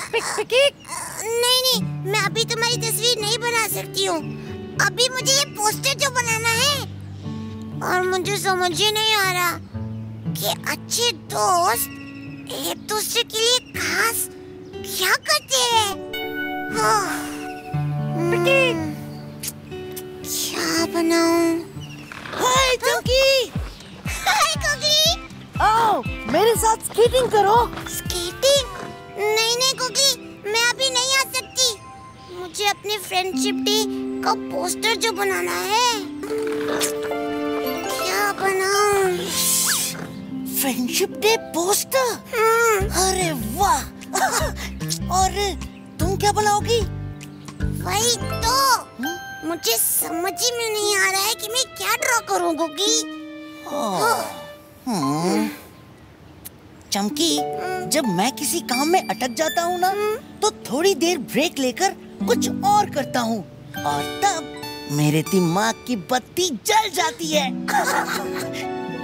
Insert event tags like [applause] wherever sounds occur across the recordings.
Pick pick pick. नहीं नहीं, मैं अभी तुम्हारी तस्वीर नहीं बना सकती हूँ। अभी मुझे ये पोस्टर जो बनाना है, और मुझे समझ ही नहीं आ रहा कि अच्छे दोस्त एक दूसरे के लिए खास नहीं कुकी मैं अभी नहीं आ सकती। मुझे अपने फ्रेंडशिप डे का पोस्टर जो बनाना है क्या बनाऊँ? फ्रेंडशिप डे पोस्टर हम्म, अरे वाह! [laughs] और तुम क्या बनाओगी? वही तो। मुझे समझ ही में नहीं आ रहा है कि मैं क्या ड्रॉ करूँ कुकी हम्म। चमकी जब मैं किसी काम में अटक जाता हूँ ना तो थोड़ी देर ब्रेक लेकर कुछ और करता हूँ और तब मेरे दिमाग की बत्ती जल जाती है।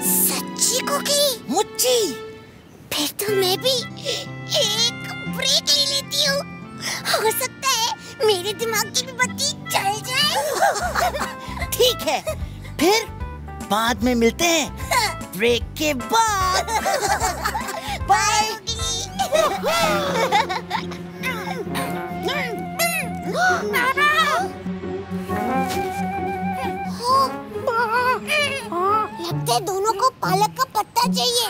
सच्ची कुकी? मुच्ची फिर तो मैं भी एक ब्रेक ले लेती हूँ। हो सकता है मेरे दिमाग की भी बत्ती जल जाए। ठीक है फिर बाद में मिलते हैं। ब्रेक के बाद। बाय लगता है दोनों को पालक का पत्ता चाहिए।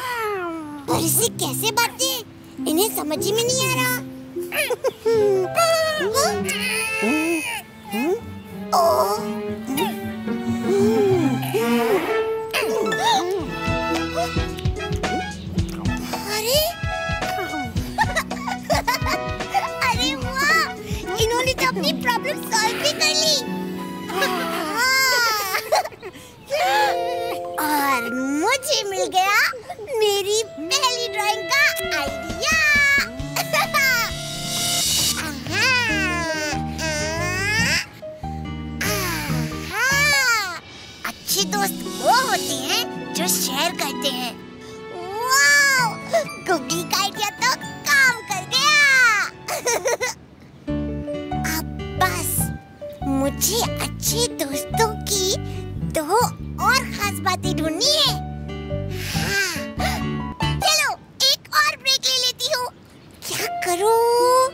पर इसे कैसे बांटे? इन्हें समझ में नहीं आ रहा। सॉल्व भी कर ली और मुझे मिल गया मुझे अच्छे दोस्तों की दो और खास बातें ढूंढनी है। हाँ, चलो एक और ब्रेक ले लेती हूँ। क्या करूँ?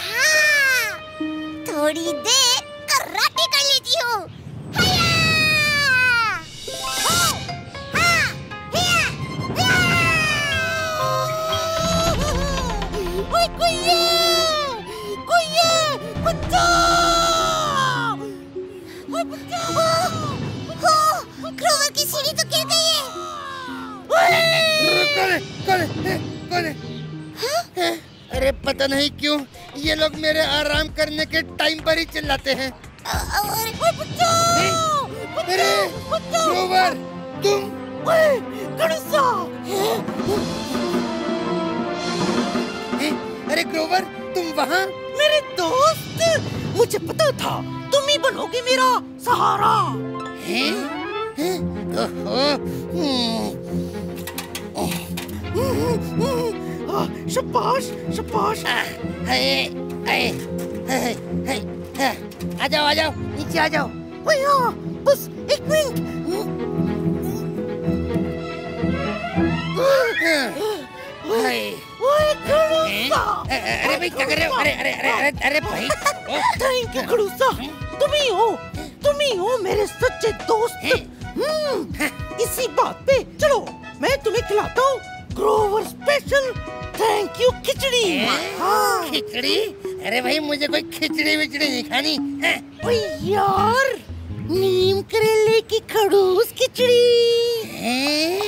हाँ, थोड़ी देर कराटे कर लेती हूँ। हैया! क्रोवर की सीढ़ी तो गिर गई है है? है? है? अरे पता नहीं क्यों ये लोग मेरे आराम करने के टाइम पर ही चिल्लाते हैं अ- अरे ग्रोवर तुम हैं? अरे ग्रोवर तुम वहाँ मेरे दोस्त मुझे पता था तुम ही बनोगे मेरा सहारा हैं? हैं? शाबाश हाय। आ जाओ आ जाओ नीचे आ जाओ हाँ बस एक मिनट अरे भाई क्या कर रहे हो? अरे अरे अरे अरे अरे भाई। थैंक यू खड़ूसा तुम ही हो तुम ही हो मेरे सच्चे दोस्त। हम्म, इसी बात पे चलो मैं तुम्हें खिलाता हूँ ग्रोवर स्पेशल थैंक यू खिचड़ी। हाँ। खिचड़ी? अरे भाई मुझे कोई खिचड़ी विचड़ी नहीं खानी? ओए यार नीम करेले की खड़ूस खिचड़ी। हैं?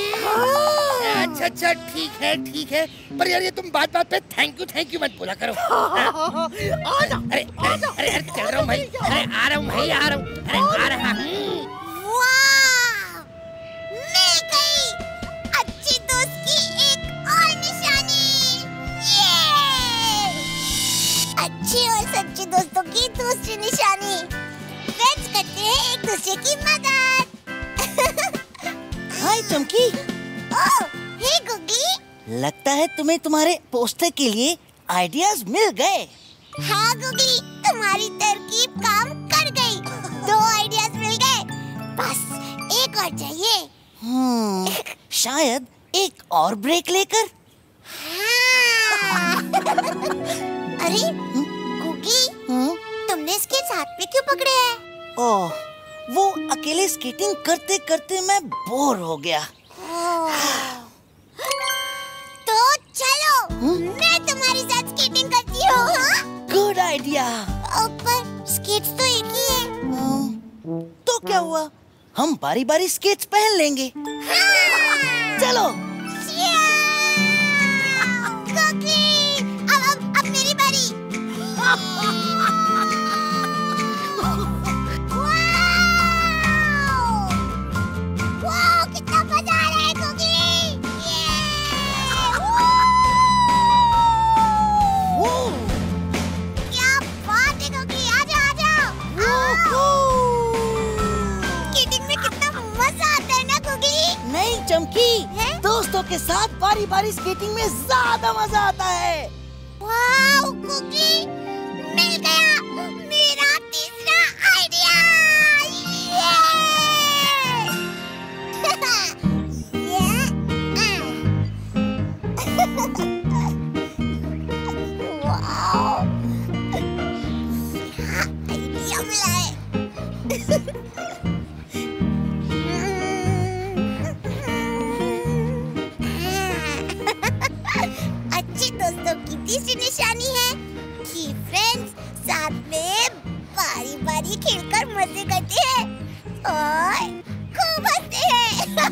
अच्छा अच्छा ठीक है ठीक है। पर यार ये तुम बात बात पे थैंक यू थैंक यू मत बोला करो। [laughs] अरे अरे अरे अरे चल रहा हूँ भाई। अरे आ रहा हूँ भाई आ रहा हूँ। अरे आ रहा हूँ! अच्छी की और निशानी। और सच्चे दोस्तों की दूसरी निशानी। फ्रेंड्स करते हैं एक दूसरे की मदद। हाय चमकी ओह लगता है तुम्हें तुम्हारे पोस्टर के लिए आइडियाज़ मिल गए। हाँ गुगली तुम्हारी तरकीब काम कर गई। दो आइडियाज़ मिल गए। बस एक और चाहिए। हम्म, शायद एक और ब्रेक लेकर। हाँ। अरे गुगली हम्म, तुमने इसके साथ में क्यों पकड़े हैं? ओह वो अकेले स्केटिंग करते करते मैं बोर हो गया। मैं तुम्हारे साथ स्केटिंग करती हूँ? गुड आइडिया पर स्केट्स तो एक ही है। तो क्या हुआ? हम बारी बारी स्केट्स पहन लेंगे। हाँ! चलो। दोस्तों के साथ बारी बारी स्केटिंग में ज़्यादा मज़ा आता है। वाओ बारी खेलकर मज़े करते हैं। और खूब हँसते हैं। [laughs]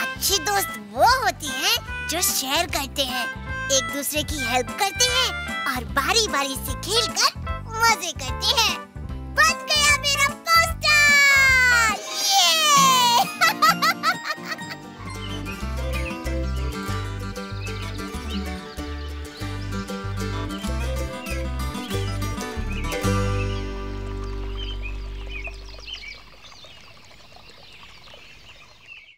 अच्छी दोस्त वो होती हैं जो शेयर करते हैं, एक दूसरे की हेल्प करते हैं और बारी बारी से खेलकर मज़े करते हैं।